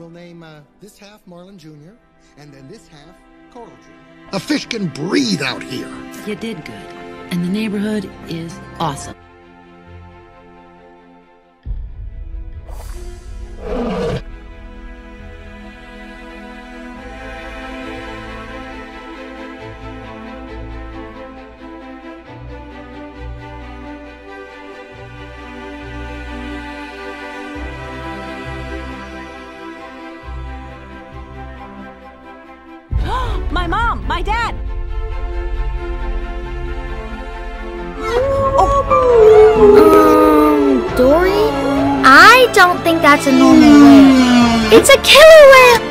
We'll name uh, this half Marlin Jr. and then this half Coral Jr. A fish can breathe out here. You did good. And the neighborhood is awesome. Dory? I don't think that's a normal whale. It's a killer whale!